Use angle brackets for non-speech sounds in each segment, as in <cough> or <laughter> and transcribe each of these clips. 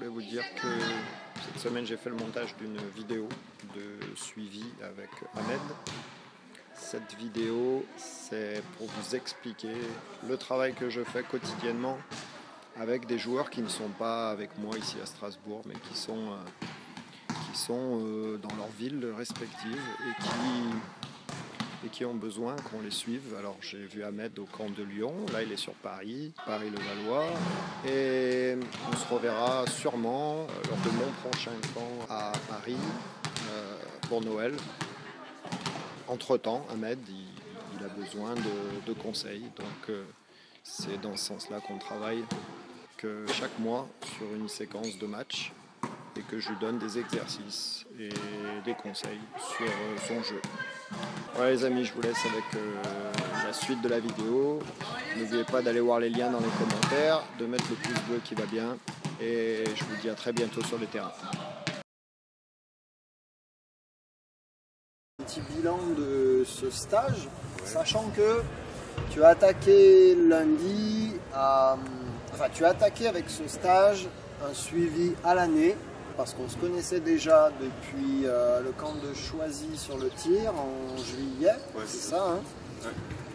voulais vous dire que cette semaine j'ai fait le montage d'une vidéo de suivi avec Ahmed. Cette vidéo c'est pour vous expliquer le travail que je fais quotidiennement avec des joueurs qui ne sont pas avec moi ici à Strasbourg mais qui sont, euh, qui sont euh, dans leur ville respective et qui et qui ont besoin qu'on les suive. Alors j'ai vu Ahmed au camp de Lyon, là il est sur Paris, Paris-le-Valois, et on se reverra sûrement euh, lors de mon prochain camp à Paris euh, pour Noël. Entre-temps, Ahmed, il, a besoin de, conseils, donc euh, c'est dans ce sens-là qu'on travaille, que chaque mois sur une séquence de matchs et que je lui donne des exercices et des conseils sur son jeu. Voilà les amis, je vous laisse avec euh, la suite de la vidéo. N'oubliez pas d'aller voir les liens dans les commentaires, de mettre le pouce bleu qui va bien. Et je vous dis à très bientôt sur les terrains. Petit bilan de ce stage, sachant que tu as attaqué lundi à... Enfin, tu as attaqué avec ce stage un suivi à l'année parce qu'on se connaissait déjà depuis euh, le camp de Choisy sur le tir en juillet, c'est ça hein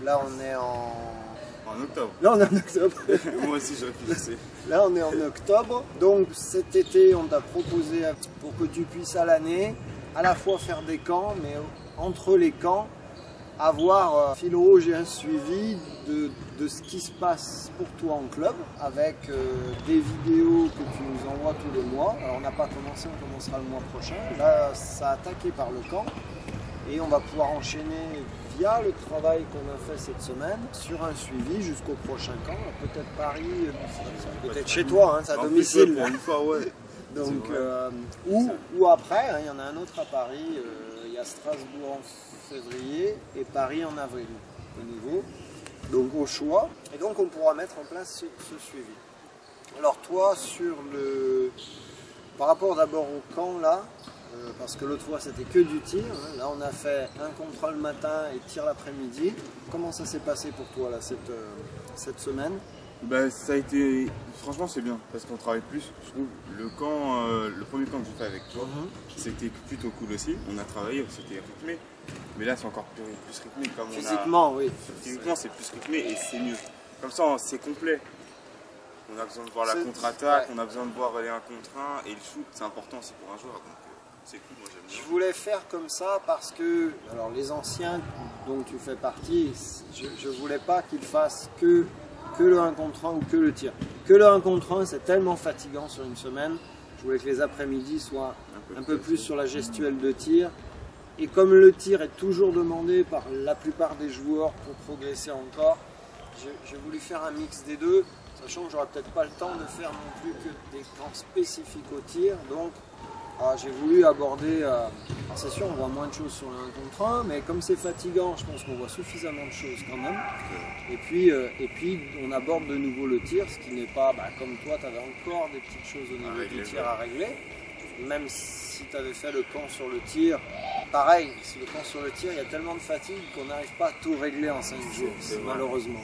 Là on est en... En octobre. Là on est en octobre. <laughs> Moi aussi je réfléchissais. <laughs> Là on est en octobre. Donc cet été on t'a proposé pour que tu puisses à l'année à la fois faire des camps, mais entre les camps, avoir fil rouge et un suivi de, ce qui se passe pour toi en club avec euh, des vidéos que tu nous envoies tous les mois. Alors on n'a pas commencé, on commencera le mois prochain. Là, ça a attaqué par le camp et on va pouvoir enchaîner via le travail qu'on a fait cette semaine sur un suivi jusqu'au prochain camp. Peut-être Paris, euh, peut-être chez toi, hein, c'est à domicile. une fois, ouais. <laughs> Donc, ou, ou, après, hein, il y en a un autre à Paris il y a Strasbourg en février et Paris en avril au niveau. Donc au choix. Et donc on pourra mettre en place ce, suivi. Alors toi sur le. Par rapport d'abord au camp là, euh, parce que l'autre fois c'était que du tir. Hein. Là on a fait un contrôle matin et tir l'après-midi. Comment ça s'est passé pour toi là cette, euh, cette semaine? Bah, ça a été. Franchement, c'est bien parce qu'on travaille plus. Je trouve le camp, euh, le premier camp que j'ai fait avec toi, mhm. c'était plutôt cool aussi. On a travaillé, c'était rythmé. Mais là, c'est encore plus, rythmé. Comme Physiquement, oui. Physiquement, c'est plus rythmé et c'est mieux. Comme ça, c'est complet. On a besoin de voir la contre-attaque, on a besoin de voir les 1 contre 1 et le shoot, c'est important aussi pour un joueur. Donc, euh, c'est cool, moi j'aime bien. Je voulais faire comme ça parce que, alors les anciens dont tu fais partie, je ne voulais pas qu'ils fassent que que le 1 contre 1 ou que le tir. Que le 1 contre 1, c'est tellement fatigant sur une semaine. Je voulais que les après-midi soient un peu, plus sur la gestuelle de tir. Et comme le tir est toujours demandé par la plupart des joueurs pour progresser encore, j'ai voulu faire un mix des deux, sachant que j'aurai peut-être pas le temps de faire non plus que des camps spécifiques au tir. Donc j'ai voulu aborder, euh, c'est sûr on voit moins de choses sur le 1 contre 1, mais comme c'est fatigant, je pense qu'on voit suffisamment de choses quand même. Et puis, euh, et puis on aborde de nouveau le tir, ce qui n'est pas, bah, comme toi tu avais encore des petites choses au niveau du tir à régler. Même si tu avais fait le camp sur le tir, pareil, si le camp sur le tir, il y a tellement de fatigue qu'on n'arrive pas à tout régler en 5 jours, malheureusement.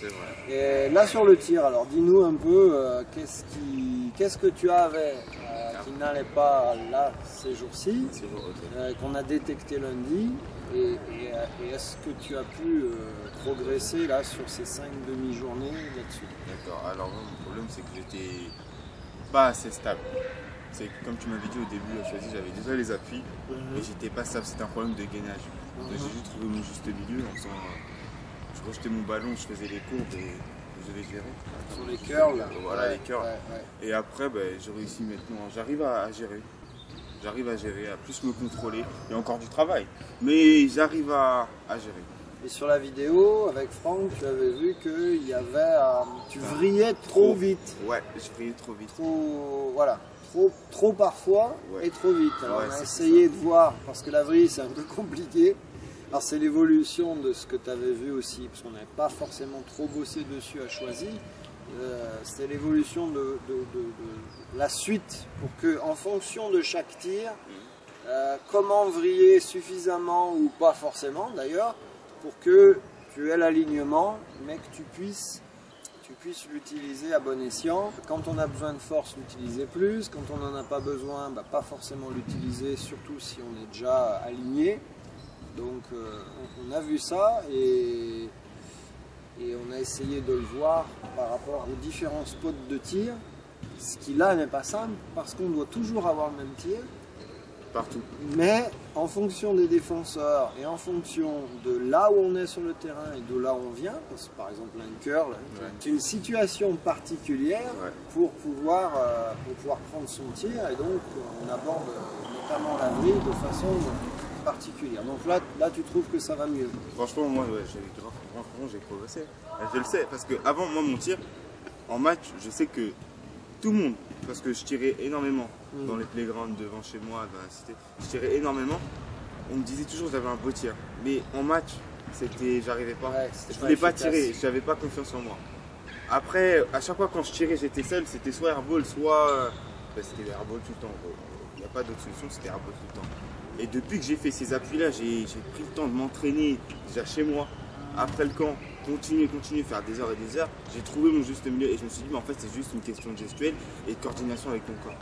Vrai. Et là sur le tir, alors dis-nous un peu, euh, qu'est-ce que tu avais qui n'allait pas là ces jours-ci, euh, qu'on a détecté lundi. Et, est-ce que tu as pu euh, progresser là sur ces cinq demi-journées là-dessus? D'accord, alors mon problème c'est que j'étais pas assez stable. C'est comme tu m'avais dit au début, j'avais déjà les appuis, mais mhm. j'étais pas stable, c'était un problème de gainage. Mhm. J'ai juste trouvé mon juste milieu en faisant, je rejetais mon ballon, je faisais les courbes et sur les curls Voilà, les curls. Et après, ben, j'ai réussi maintenant, j'arrive à, gérer. J'arrive à gérer, à plus me contrôler. Il y a encore du travail, mais j'arrive à, gérer. Et sur la vidéo, avec Franck, tu avais vu qu'il y avait. Euh, tu vrillais trop, vite. Ouais, je vrillais trop vite. Trop. Voilà. Trop, trop parfois et trop vite. Alors on a essayé de voir, parce que la vrille c'est un peu compliqué, alors c'est l'évolution de ce que tu avais vu aussi, parce qu'on n'avait pas forcément trop bossé dessus à choisir. Euh, C'était l'évolution de, la suite pour que, en fonction de chaque tir, euh, comment vriller suffisamment ou pas forcément d'ailleurs, pour que tu aies l'alignement, mais que tu puisses tu puisses l'utiliser à bon escient. Quand on a besoin de force, l'utiliser plus. Quand on n'en a pas besoin, bah, pas forcément l'utiliser, surtout si on est déjà aligné. Donc euh, on a vu ça et, et on a essayé de le voir par rapport aux différents spots de tir. Ce qui là n'est pas simple parce qu'on doit toujours avoir le même tir. Partout. Mais en fonction des défenseurs et en fonction de là où on est sur le terrain et de là où on vient, parce que par exemple un curl, Ouais. c'est une situation particulière Ouais. pour, pouvoir, euh, pour pouvoir prendre son tir et donc on aborde euh, notamment la vrille de façon particulière. Donc là, là tu trouves que ça va mieux. Franchement, moi, ouais, j'ai progressé. Je le sais, parce que avant, moi, mon tir, en match, je sais que tout le monde, parce que je tirais énormément Mm. dans les playgrounds devant chez moi, dans la cité, je tirais énormément. On me disait toujours que j'avais un beau tir. Mais en match, c'était, j'arrivais pas. Ouais, je voulais pas efficace. tirer, j'avais pas confiance en moi. Après, à chaque fois quand je tirais, j'étais seul, c'était soit airball, soit. bah, c'était airball tout le temps. Il n'y a pas d'autre solution, c'était airball tout le temps. Et depuis que j'ai fait ces appuis-là, j'ai pris le temps de m'entraîner déjà chez moi, après le camp, continuer, continuer, faire des heures et des heures. J'ai trouvé mon juste milieu et je me suis dit, mais en fait, c'est juste une question de gestuelle et de coordination avec ton corps.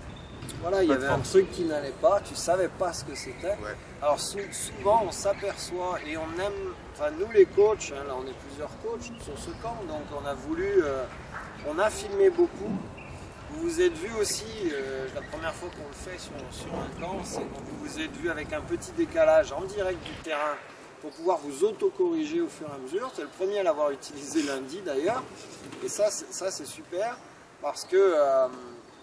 Voilà, il y avait un truc qui n'allait pas, tu savais pas ce que c'était. Ouais. Alors sou- souvent on s'aperçoit et on aime, enfin nous les coachs, hein, là on est plusieurs coachs sur ce camp, donc on a voulu, euh, on a filmé beaucoup. Vous vous êtes vu aussi, euh, la première fois qu'on le fait sur, sur un camp, c'est que vous vous êtes vu avec un petit décalage en direct du terrain pour pouvoir vous auto-corriger au fur et à mesure. C'est le premier à l'avoir utilisé lundi d'ailleurs. Et ça, c'est- ça c'est super parce que, euh,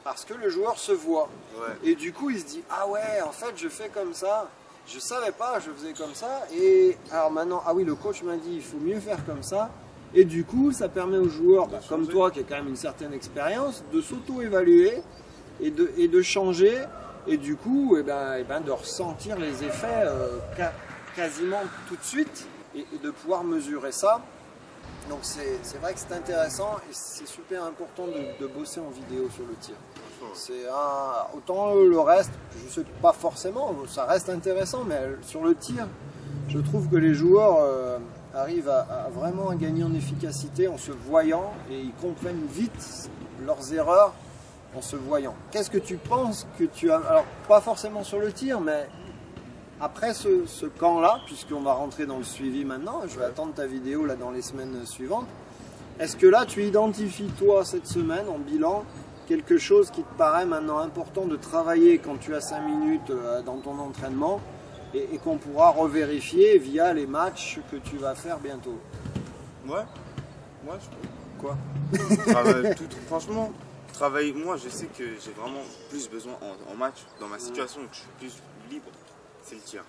parce que le joueur se voit. Ouais. Et du coup, il se dit Ah ouais, en fait, je fais comme ça. Je savais pas, je faisais comme ça. Et alors maintenant, ah oui, le coach m'a dit Il faut mieux faire comme ça. Et du coup, ça permet aux joueurs, bah, comme toi qui a quand même une certaine expérience, de s'auto-évaluer et de, et de changer. Et du coup, eh ben, eh ben, de ressentir les effets euh, quasiment tout de suite et, et de pouvoir mesurer ça. Donc c'est vrai que c'est intéressant et c'est super important de, bosser en vidéo sur le tir. C'est un- autant le reste, je sais pas forcément, ça reste intéressant, mais sur le tir, je trouve que les joueurs euh, arrivent à, à vraiment à gagner en efficacité en se voyant et ils comprennent vite leurs erreurs en se voyant. Qu'est-ce que tu penses que tu as Alors pas forcément sur le tir, mais après ce, ce camp-là, puisqu'on va rentrer dans le suivi maintenant, je vais attendre ta vidéo là dans les semaines suivantes. Est-ce que là tu identifies toi cette semaine en bilan quelque chose qui te paraît maintenant important de travailler quand tu as 5 minutes euh, dans ton entraînement et, et qu'on pourra revérifier via les matchs que tu vas faire bientôt Ouais, moi je peux. Quoi Travaille- tout- franchement, travailler, moi je sais que j'ai vraiment plus besoin en, en match, dans ma situation, que je suis plus libre, c'est le tir.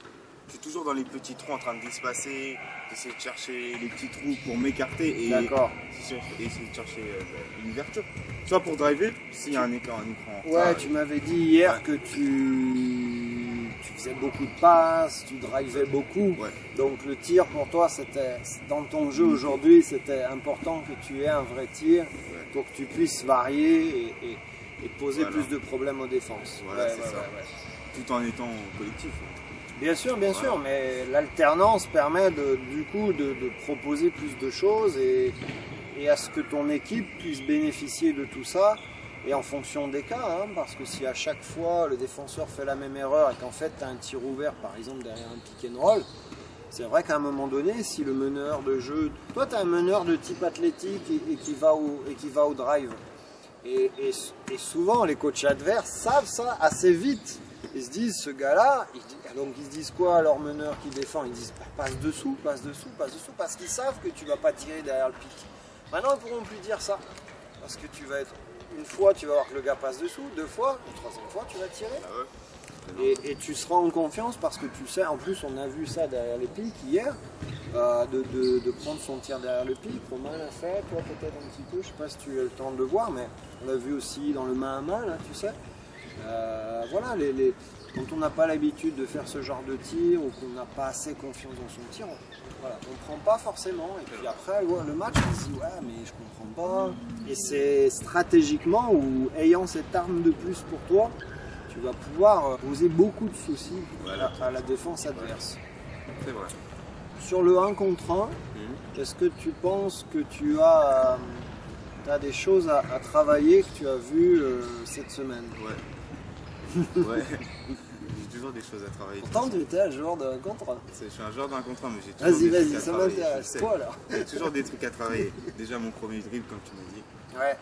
Je suis toujours dans les petits trous en train de d'espacer, d'essayer de chercher les petits trous pour m'écarter et D'accord. essayer de chercher euh, une ouverture. Soit pour driver, s'il y a un écran, un écran. Ouais, tu m'avais dit hier Ouais. que tu, tu faisais beaucoup de passes, tu drivais beaucoup. Ouais. Donc le tir pour toi, c'était dans ton jeu aujourd'hui, c'était important que tu aies un vrai tir pour que tu puisses varier et, et- et poser Voilà. plus de problèmes aux défenses. Voilà, c'est ça. tout en étant collectif. hein. Bien sûr, bien sûr, mais l'alternance permet de, du coup de, de proposer plus de choses et, et à ce que ton équipe puisse bénéficier de tout ça. Et en fonction des cas, hein, parce que si à chaque fois le défenseur fait la même erreur et qu'en fait tu as un tir ouvert par exemple derrière un pick and roll, c'est vrai qu'à un moment donné, si le meneur de jeu, toi tu as un meneur de type athlétique et, qui, va au, et qui va au drive, et, souvent, les coachs adverses savent ça assez vite. Ils se disent, ce gars-là, donc ils se disent quoi à leur meneur qui défend Ils disent, bah, passe dessous, passe dessous, passe dessous, parce qu'ils savent que tu vas pas tirer derrière le pic. Maintenant, ils pourront plus dire ça. Parce que tu vas être, une fois, tu vas voir que le gars passe dessous, deux fois, la troisième fois, tu vas tirer. Ah Et, et tu seras en confiance parce que tu sais, en plus on a vu ça derrière les pics hier, euh, de, de- de prendre son tir derrière le pic. Romain l'a fait, toi peut-être un petit peu, je sais pas si tu as le temps de le voir, mais on l'a vu aussi dans le main à main, là, tu sais. Euh, voilà, les, les- quand on n'a pas l'habitude de faire ce genre de tir ou qu'on n'a pas assez confiance dans son tir, on, voilà, on prend pas forcément. Et puis après, ouais, le match, on se dit, ouais, mais je comprends pas. Et c'est stratégiquement ou ayant cette arme de plus pour toi, tu vas pouvoir euh, poser beaucoup de soucis Voilà. à, à la défense adverse. C'est vrai. Sur le 1 contre 1, Mhm. est-ce que tu penses que tu as, euh, as des choses à, à travailler que tu as vues euh, cette semaine? Ouais. ouais. <laughs> toujours des choses à travailler. Pourtant, tu étais un joueur de contre. C'est- Je suis un joueur d'un contre un, mais j'ai toujours Vas-y, vas-y, ça m'intéresse. Quoi alors J'ai toujours des trucs à travailler. Déjà mon premier dribble, comme tu m'as dit. Ouais.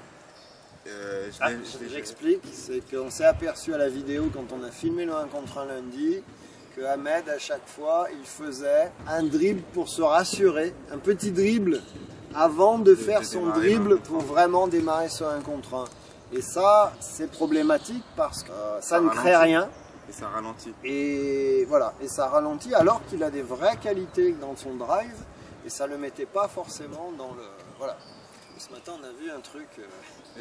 Euh, je Ah, l'ai- je. J'explique, c'est qu'on s'est aperçu à la vidéo quand on a filmé le 1 contre 1 lundi que Ahmed à chaque fois il faisait un dribble pour se rassurer, un petit dribble avant de, De- faire de son dribble le 1 contre pour 1. vraiment démarrer sur un contre 1. Et ça c'est problématique parce que euh, ça Ça ne crée rien Et ça ralentit. et voilà et ça ralentit alors qu'il a des vraies qualités dans son drive et ça le mettait pas forcément dans le voilà. Ce matin on a vu un truc euh,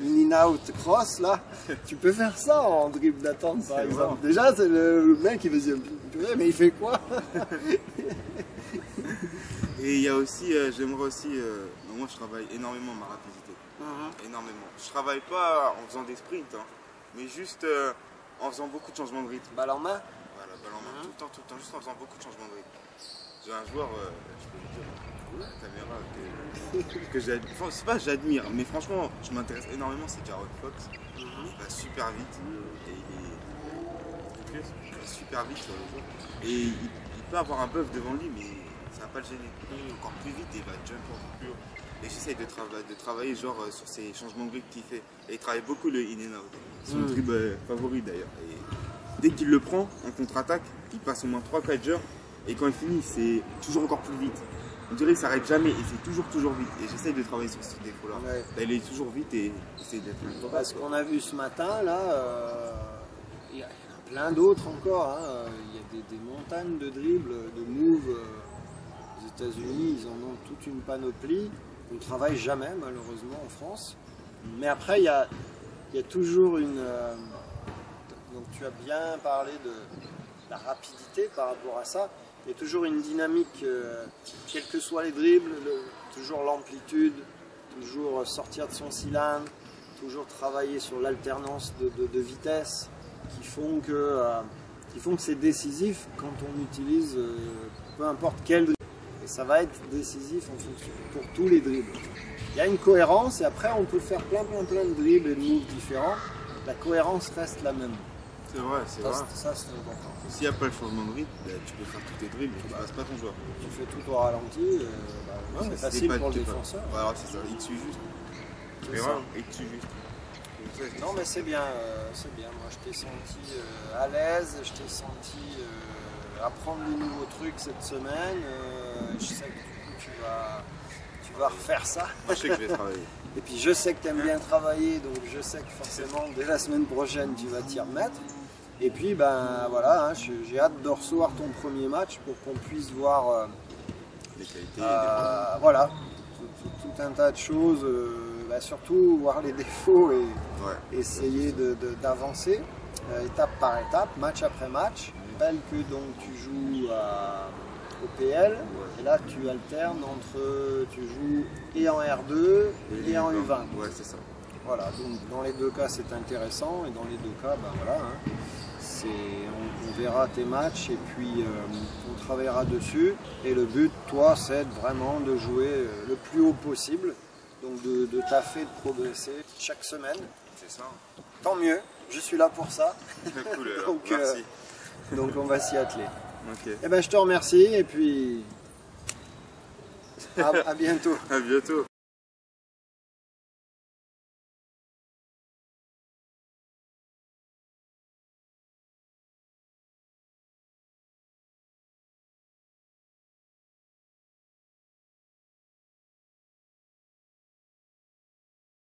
in and out cross là. <laughs> Tu peux faire ça en dribble d'attente par exemple. Déjà c'est le, mec qui se dire mais il fait quoi? <laughs> Et il y a aussi, euh, j'aimerais aussi, euh, moi je travaille énormément ma rapidité. Énormément. Je travaille pas en faisant des sprints, hein, mais juste en faisant beaucoup de changements de rythme. Balle en main Voilà, balle en main, Mhm. tout le temps, tout le temps, juste en faisant beaucoup de changements de rythme. J'ai un joueur, euh, je peux le dire, caméra, que, <laughs> que j'admire. Enfin, c'est pas j'admire, mais franchement, je m'intéresse énormément, c'est Jared Fox. Il va super vite et il est. il va super vite sur le jeu. Et il, il peut avoir un buff devant lui, mais ça va pas le gêner. Il encore plus vite et il va jump encore plus haut. Et j'essaye de, trava- de travailler genre euh, sur ces changements de rythme qu'il fait. Et il travaille beaucoup le in and out. C'est son Mm. dribble euh, favori d'ailleurs. Et dès qu'il le prend en contre-attaque, il passe au moins 3-4 jumps. Et quand il finit, c'est toujours encore plus vite. On dirait qu'il s'arrête jamais et c'est toujours toujours vite. Et j'essaye de travailler sur ce défaut-là. Ouais. Est toujours vite et essaye d'être un Parce qu'on a vu ce matin là, euh, il y, a- y plein d'autres encore. hein. Euh, Il y a des, des montagnes de dribbles, de moves. euh, aux États-Unis, ils en ont toute une panoplie. On ne travaille jamais malheureusement en France. Mais après, il y a, il y a toujours une. euh, donc tu as bien parlé de la rapidité par rapport à ça. Il y a toujours une dynamique, euh, quels que soient les dribbles, le- toujours l'amplitude, toujours sortir de son cylindre, toujours travailler sur l'alternance de, vitesse qui font que, euh, que c'est décisif quand on utilise peu importe quel dribble. Et ça va être décisif en fonction pour tous les dribbles. Il y a une cohérence et après on peut faire plein plein plein de dribbles et de moves différents. La cohérence reste la même. C'est vrai, c'est vrai. ça, c'est important. S'il n'y a pas le changement de rythme, bah, tu peux faire tous tes dribbles, tu ne passes pas ton joueur. Tu fais tout au ralenti, euh, bah, Ouais, c'est facile pas- pour le défenseur. Voilà, c'est ça, il te suit juste. C'est Mais voilà, il te suit juste. Non mais c'est bien, euh, c'est bien. Moi je t'ai senti euh, à l'aise, je t'ai senti euh, apprendre de nouveaux trucs cette semaine. je sais que du coup tu vas, tu vas refaire ça. Moi, je sais que je vais travailler. Et puis je sais que tu aimes bien travailler, donc je sais que forcément dès la semaine prochaine tu vas t'y remettre. Et puis ben voilà, hein, j'ai hâte de recevoir ton premier match pour qu'on puisse voir euh, Les qualités, euh, voilà, tout, un tas de choses, euh, bah, surtout voir les défauts et. Ouais. essayer d'avancer étape par étape, match après match. Je rappelle que donc tu joues à- au PL et là tu alternes entre tu joues et en R2 et, en U20. Ouais, c'est ça. Voilà, donc dans les deux cas c'est intéressant et dans les deux cas ben voilà, hein, c'est- on, on verra tes matchs et puis euh, on travaillera dessus. Et le but, toi, c'est vraiment de jouer euh, le plus haut possible, donc de, de taffer, de progresser chaque semaine. C'est ça. Tant mieux, je suis là pour ça, <laughs> cool, <laughs> alors. Donc, euh, Merci. donc on va s'y atteler. Ok. Eh ben je te remercie et puis à- à bientôt. À bientôt.